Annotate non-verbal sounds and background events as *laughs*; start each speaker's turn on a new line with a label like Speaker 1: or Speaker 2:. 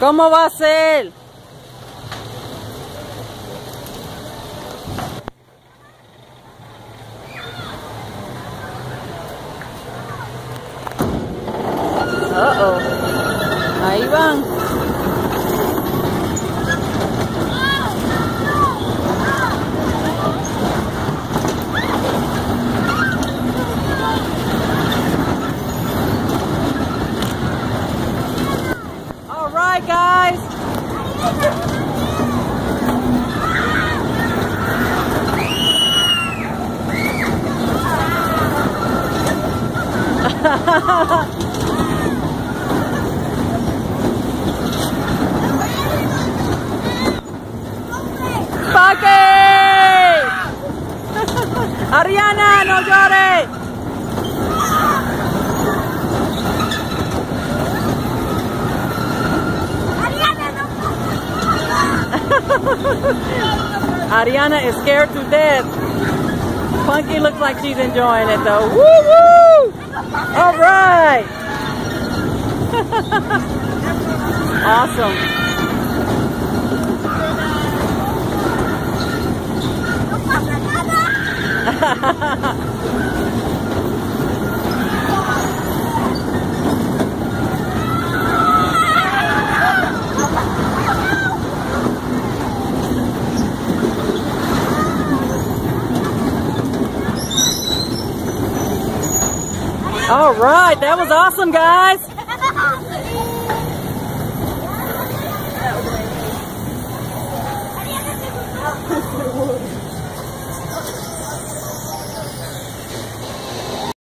Speaker 1: ¿Cómo va a ser? Uh oh. Ahí van. Right, guys. *laughs* *laughs* Ariana, no llores. *laughs* Ariana is scared to death. Punky looks like she's enjoying it though. Woo woo! All right. *laughs* awesome. *laughs* All right, that was awesome, guys.